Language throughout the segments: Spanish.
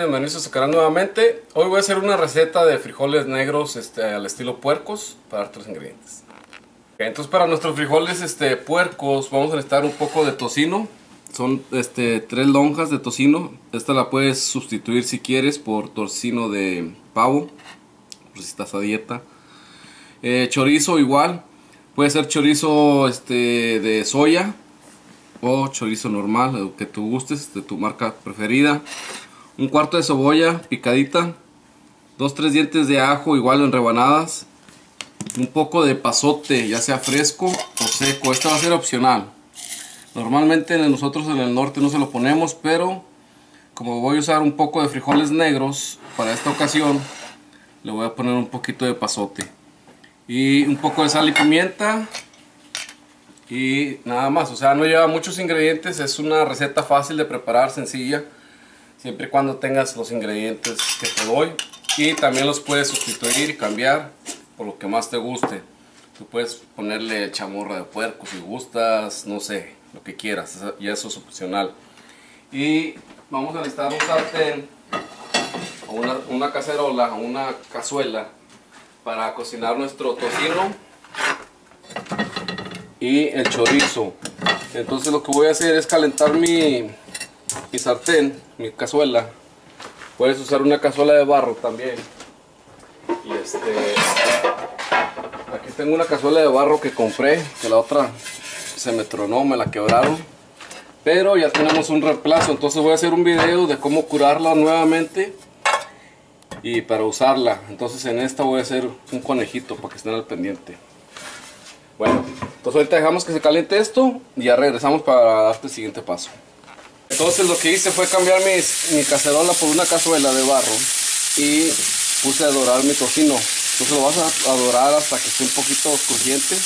Bienvenidos a canal nuevamente. Hoy voy a hacer una receta de frijoles negros este, al estilo puercos para otros ingredientes. Entonces para nuestros frijoles este, puercos vamos a necesitar un poco de tocino. Son este, tres lonjas de tocino. Esta la puedes sustituir si quieres por tocino de pavo, por si estás a dieta. Eh, chorizo igual. Puede ser chorizo este, de soya o chorizo normal, el que tú gustes, de tu marca preferida un cuarto de cebolla picadita, dos tres dientes de ajo igual en rebanadas, un poco de pasote, ya sea fresco o seco, esto va a ser opcional. Normalmente nosotros en el norte no se lo ponemos, pero como voy a usar un poco de frijoles negros para esta ocasión, le voy a poner un poquito de pasote. Y un poco de sal y pimienta. Y nada más, o sea, no lleva muchos ingredientes, es una receta fácil de preparar, sencilla siempre y cuando tengas los ingredientes que te doy. Y también los puedes sustituir y cambiar por lo que más te guste. Tú puedes ponerle chamorra de puerco si gustas no sé lo que quieras y eso es opcional. Y vamos a necesitar un sartén una, una cacerola o una cazuela para cocinar nuestro tocino y el chorizo. Entonces lo que voy a hacer es calentar mi, mi sartén, mi cazuela. Puedes usar una cazuela de barro también. Y este, aquí tengo una cazuela de barro que compré, que la otra se me tronó, me la quebraron. Pero ya tenemos un reemplazo, entonces voy a hacer un video de cómo curarla nuevamente y para usarla. Entonces en esta voy a hacer un conejito para que estén al pendiente. Bueno, entonces ahorita dejamos que se caliente esto y ya regresamos para darte el siguiente paso. Entonces lo que hice fue cambiar mi cacerola por una cazuela de barro y puse a dorar mi tocino. Entonces lo vas a, dorar hasta que esté un poquito crujiente.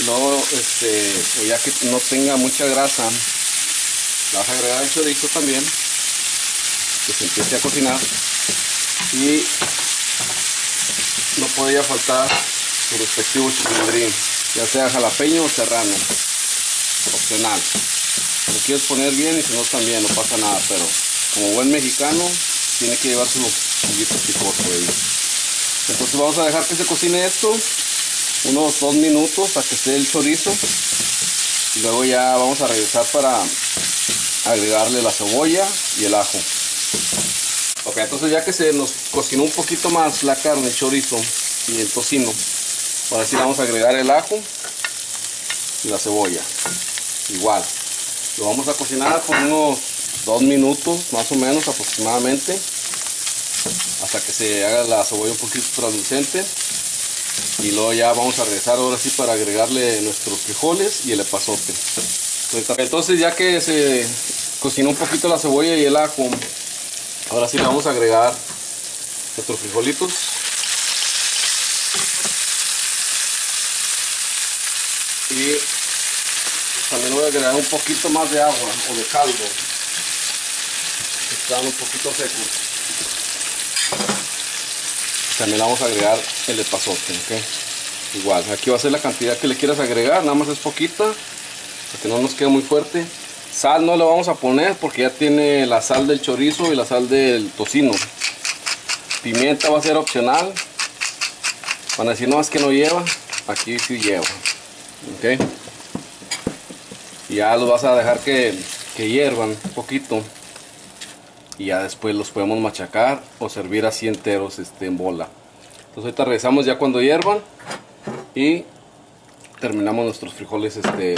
Luego, este, ya que no tenga mucha grasa, vas a agregar el chorizo también, que se empiece a cocinar. Y no podía faltar su respectivo chilindrín, ya sea jalapeño o serrano, opcional lo quieres poner bien y si no también no pasa nada pero como buen mexicano tiene que llevar su juguito picoso ahí. Entonces vamos a dejar que se cocine esto unos dos minutos para que esté el chorizo. Y luego ya vamos a regresar para agregarle la cebolla y el ajo. Ok entonces ya que se nos cocinó un poquito más la carne el chorizo y el tocino ahora sí vamos a agregar el ajo y la cebolla. Igual lo vamos a cocinar por unos dos minutos más o menos aproximadamente hasta que se haga la cebolla un poquito translucente y luego ya vamos a regresar ahora sí para agregarle nuestros frijoles y el epazote. Entonces ya que se cocinó un poquito la cebolla y el ajo ahora sí le vamos a agregar nuestros frijolitos. Y también voy a agregar un poquito más de agua o de caldo. Están un poquito secos. También vamos a agregar el epazote, ¿ok? Igual, aquí va a ser la cantidad que le quieras agregar, nada más es poquita, para que no nos quede muy fuerte. Sal no le vamos a poner porque ya tiene la sal del chorizo y la sal del tocino. Pimienta va a ser opcional. Van a decir, no, es que no lleva. Aquí sí lleva. ¿ok? Y ya los vas a dejar que, hiervan un poquito. Y ya después los podemos machacar o servir así enteros este, en bola. Entonces ahorita regresamos ya cuando hiervan y terminamos nuestros frijoles este,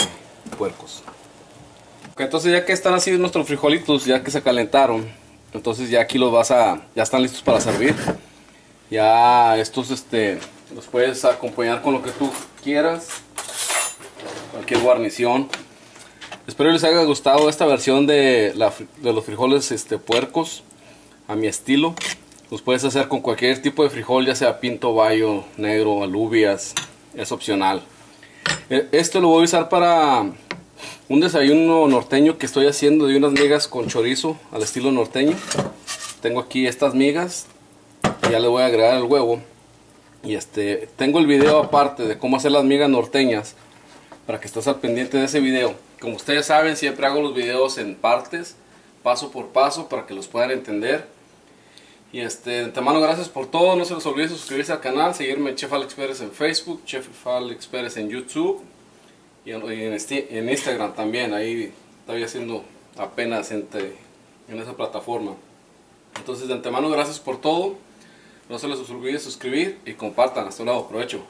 puercos. Entonces ya que están así nuestros frijolitos ya que se calentaron entonces ya aquí los vas a ya están listos para servir. Ya estos este los puedes acompañar con lo que tú quieras. Cualquier guarnición Espero les haya gustado esta versión de, los frijoles este, puercos a mi estilo. Los puedes hacer con cualquier tipo de frijol, ya sea pinto, bayo, negro, alubias, es opcional. E, esto lo voy a usar para un desayuno norteño que estoy haciendo de unas migas con chorizo al estilo norteño. Tengo aquí estas migas, ya le voy a agregar el huevo. Y este, tengo el video aparte de cómo hacer las migas norteñas para que estés al pendiente de ese video como ustedes saben, siempre hago los videos en partes paso por paso para que los puedan entender. Y este, de antemano gracias por todo, no se les olvide suscribirse al canal, seguirme Chef Alex Pérez en Facebook, Chef Alex Pérez en YouTube y en, Instagram también, ahí estoy haciendo apenas entre, en esa plataforma. Entonces de antemano gracias por todo, no se les olvide suscribir y compartan, hasta luego, provecho.